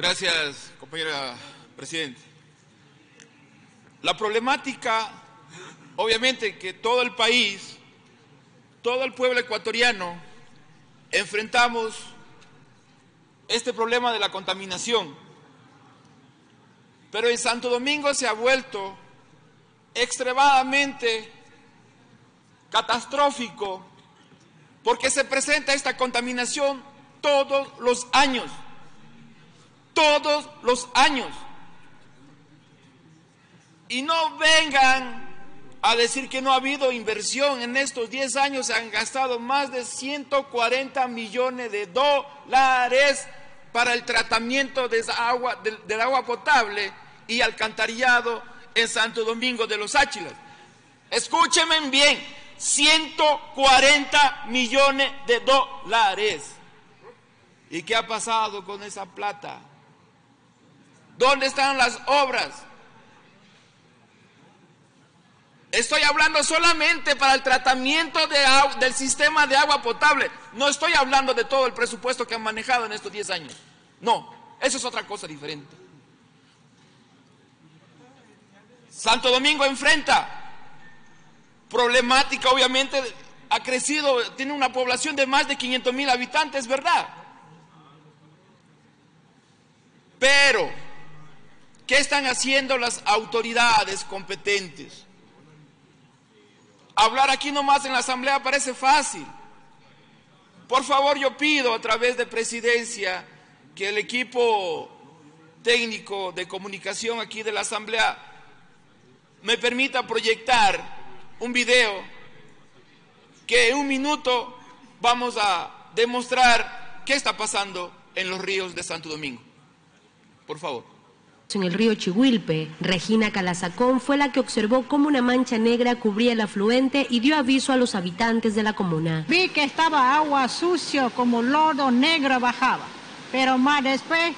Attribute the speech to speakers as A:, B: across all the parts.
A: Gracias, compañera Presidente. La problemática, obviamente, que todo el país, todo el pueblo ecuatoriano, enfrentamos este problema de la contaminación. Pero en Santo Domingo se ha vuelto extremadamente catastrófico porque se presenta esta contaminación todos los años, todos los años. Y no vengan a decir que no ha habido inversión. En estos 10 años se han gastado más de 140 millones de dólares para el tratamiento de agua, del, agua potable y alcantarillado en Santo Domingo de los Áchilas. Escúchenme bien, 140 millones de dólares. ¿Y qué ha pasado con esa plata? ¿Dónde están las obras? Estoy hablando solamente para el tratamiento del sistema de agua potable. No estoy hablando de todo el presupuesto que han manejado en estos 10 años. No, eso es otra cosa diferente. Santo Domingo enfrenta problemática, obviamente, ha crecido, tiene una población de más de 500 mil habitantes, ¿verdad? Pero, ¿qué están haciendo las autoridades competentes? Hablar aquí nomás en la asamblea parece fácil. Por favor, yo pido a través de presidencia que el equipo técnico de comunicación aquí de la asamblea me permita proyectar un video que en un minuto vamos a demostrar qué está pasando en los ríos de Santo Domingo. Por favor
B: en el río Chihuilpe. Regina Calazacón fue la que observó cómo una mancha negra cubría el afluente y dio aviso a los habitantes de la comuna.
C: Vi que estaba agua sucio, como lodo negro bajaba, pero más después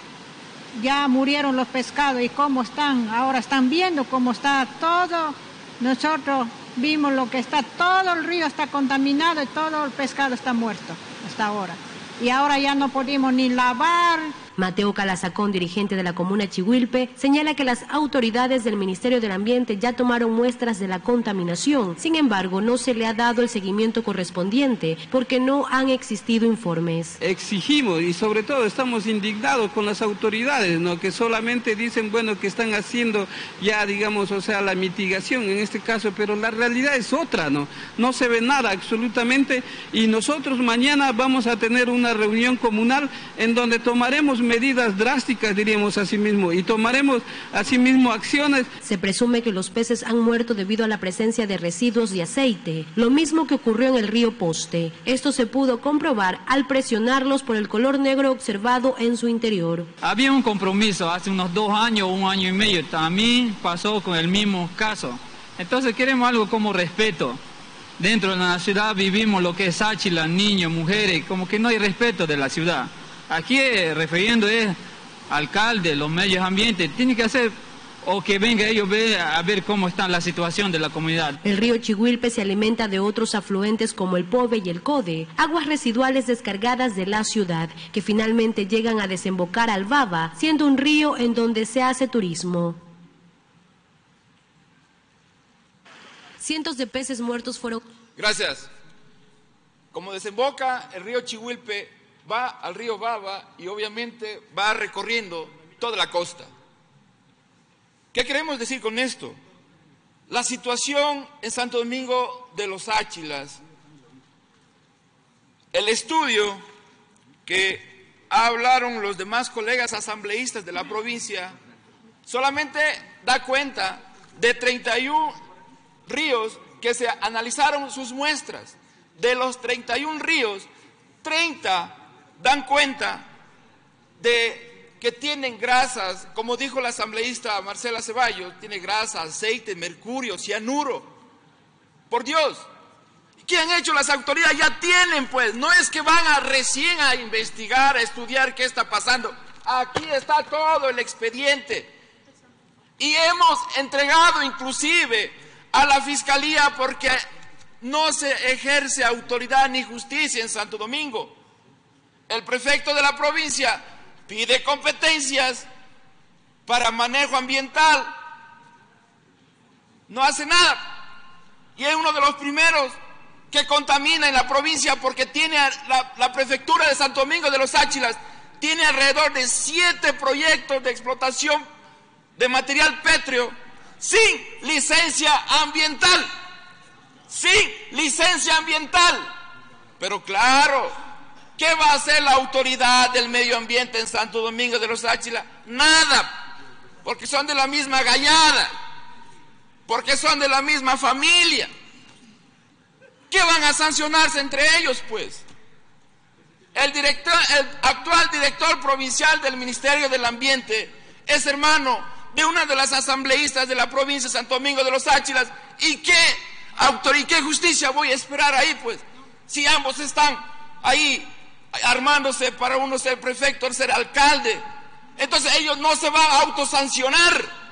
C: ya murieron los pescados y cómo están, ahora están viendo cómo está todo. Nosotros vimos lo que está, todo el río está contaminado y todo el pescado está muerto hasta ahora. Y ahora ya no podemos ni lavar,
B: Mateo Calazacón, dirigente de la comuna Chihuilpe, señala que las autoridades del Ministerio del Ambiente ya tomaron muestras de la contaminación. Sin embargo, no se le ha dado el seguimiento correspondiente porque no han existido informes.
D: Exigimos y sobre todo estamos indignados con las autoridades, ¿no? que solamente dicen, bueno, que están haciendo ya, digamos, o sea, la mitigación en este caso, pero la realidad es otra, ¿no? No se ve nada absolutamente y nosotros mañana vamos a tener una reunión comunal en donde tomaremos medidas drásticas, diríamos así mismo, y tomaremos asimismo acciones.
B: Se presume que los peces han muerto debido a la presencia de residuos de aceite, lo mismo que ocurrió en el río Poste. Esto se pudo comprobar al presionarlos por el color negro observado en su interior.
E: Había un compromiso hace unos dos años, un año y medio, también pasó con el mismo caso. Entonces queremos algo como respeto. Dentro de la ciudad vivimos lo que es Áchila, niños, mujeres, como que no hay respeto de la ciudad. Aquí eh, refiriendo es alcalde, los medios ambientes, tiene que hacer o que venga ellos a ver cómo está la situación de la comunidad.
B: El río Chihuilpe se alimenta de otros afluentes como el Pove y el Code, aguas residuales descargadas de la ciudad, que finalmente llegan a desembocar al Baba, siendo un río en donde se hace turismo. Cientos de peces muertos fueron...
A: Gracias. Como desemboca el río Chihuilpe va al río Baba y obviamente va recorriendo toda la costa. ¿Qué queremos decir con esto? La situación en Santo Domingo de los Áchilas, el estudio que hablaron los demás colegas asambleístas de la provincia, solamente da cuenta de 31 ríos que se analizaron sus muestras. De los 31 ríos, 30 dan cuenta de que tienen grasas, como dijo la asambleísta Marcela Ceballos, tiene grasa, aceite, mercurio, cianuro. Por Dios, ¿qué han hecho las autoridades? Ya tienen, pues, no es que van a recién a investigar, a estudiar qué está pasando. Aquí está todo el expediente. Y hemos entregado inclusive a la fiscalía porque no se ejerce autoridad ni justicia en Santo Domingo el prefecto de la provincia pide competencias para manejo ambiental, no hace nada. Y es uno de los primeros que contamina en la provincia porque tiene la, la prefectura de Santo Domingo de los Áchilas, tiene alrededor de siete proyectos de explotación de material pétreo sin licencia ambiental. Sin licencia ambiental. Pero claro, ¿qué va a hacer la autoridad del medio ambiente en Santo Domingo de los Áchilas? Nada, porque son de la misma gallada, porque son de la misma familia. ¿Qué van a sancionarse entre ellos, pues? El, director, el actual director provincial del Ministerio del Ambiente es hermano de una de las asambleístas de la provincia de Santo Domingo de los Áchilas. ¿Y qué autor y qué justicia voy a esperar ahí, pues? Si ambos están ahí armándose para uno ser prefecto, ser alcalde. Entonces ellos no se van a autosancionar.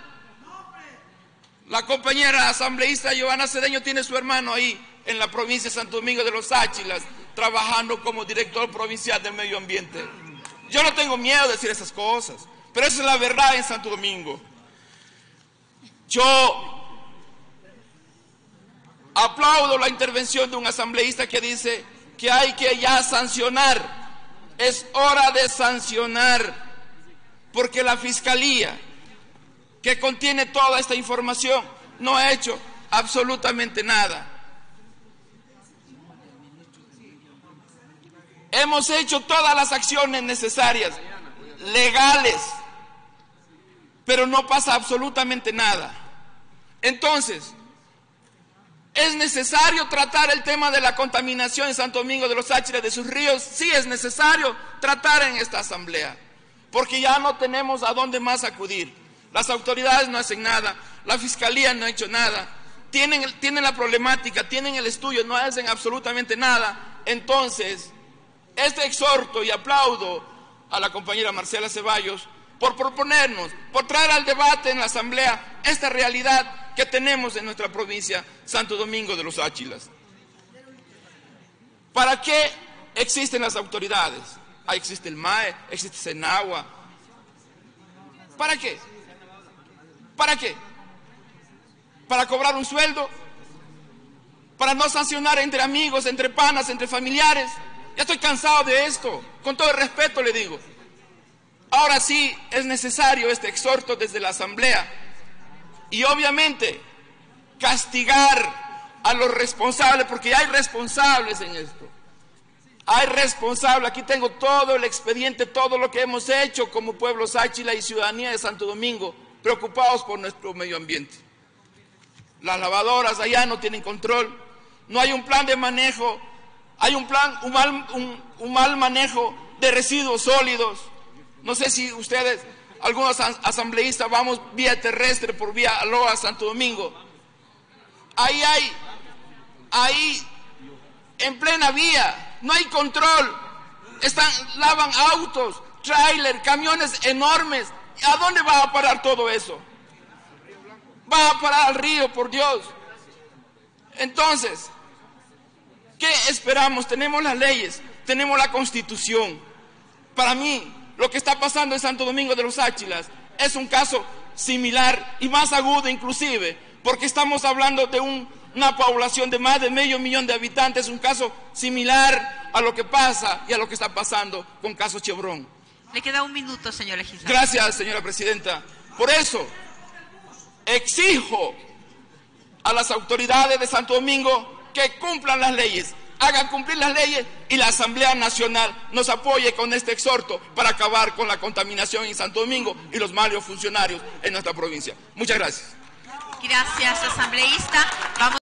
A: La compañera asambleísta Giovanna Cedeño tiene su hermano ahí en la provincia de Santo Domingo de los Áchilas, trabajando como director provincial del medio ambiente. Yo no tengo miedo de decir esas cosas, pero esa es la verdad en Santo Domingo. Yo aplaudo la intervención de un asambleísta que dice que hay que ya sancionar. Es hora de sancionar, porque la fiscalía, que contiene toda esta información, no ha hecho absolutamente nada. Hemos hecho todas las acciones necesarias, legales, pero no pasa absolutamente nada. Entonces, ¿es necesario tratar el tema de la contaminación en Santo Domingo de los Áchilas, de sus ríos? Sí, es necesario tratar en esta asamblea, porque ya no tenemos a dónde más acudir. Las autoridades no hacen nada, la fiscalía no ha hecho nada, tienen la problemática, tienen el estudio, no hacen absolutamente nada. Entonces, este exhorto y aplaudo a la compañera Marcela Ceballos por proponernos, por traer al debate en la Asamblea esta realidad que tenemos en nuestra provincia, Santo Domingo de los Áchilas. ¿Para qué existen las autoridades? Ahí existe el MAE, existe Senagua. ¿Para qué? ¿Para qué? ¿Para cobrar un sueldo? ¿Para no sancionar entre amigos, entre panas, entre familiares? Ya estoy cansado de esto. Con todo el respeto le digo. Ahora sí es necesario este exhorto desde la Asamblea y obviamente castigar a los responsables, porque hay responsables en esto. Hay responsables, aquí tengo todo el expediente, todo lo que hemos hecho como pueblo Sáchila y ciudadanía de Santo Domingo, preocupados por nuestro medio ambiente. Las lavadoras allá no tienen control, no hay un plan de manejo, hay un plan, un mal, un, un mal manejo de residuos sólidos, no sé si ustedes, algunos asambleístas, vamos vía terrestre por vía Aloha, Santo Domingo. Ahí hay, ahí en plena vía, no hay control. Están, lavan autos, tráiler, camiones enormes. ¿A dónde va a parar todo eso? Va a parar al río, por Dios. Entonces, ¿qué esperamos? Tenemos las leyes, tenemos la constitución. Para mí, lo que está pasando en Santo Domingo de los Áchilas es un caso similar y más agudo inclusive, porque estamos hablando de una población de más de medio millón de habitantes, un caso similar a lo que pasa y a lo que está pasando con caso Chevron.
F: Le queda un minuto, señor legislador.
A: Gracias, señora presidenta. Por eso, exijo a las autoridades de Santo Domingo que cumplan las leyes, hagan cumplir las leyes y la Asamblea Nacional nos apoye con este exhorto para acabar con la contaminación en Santo Domingo y los malos funcionarios en nuestra provincia. Muchas gracias.
F: Gracias, asambleísta. Vamos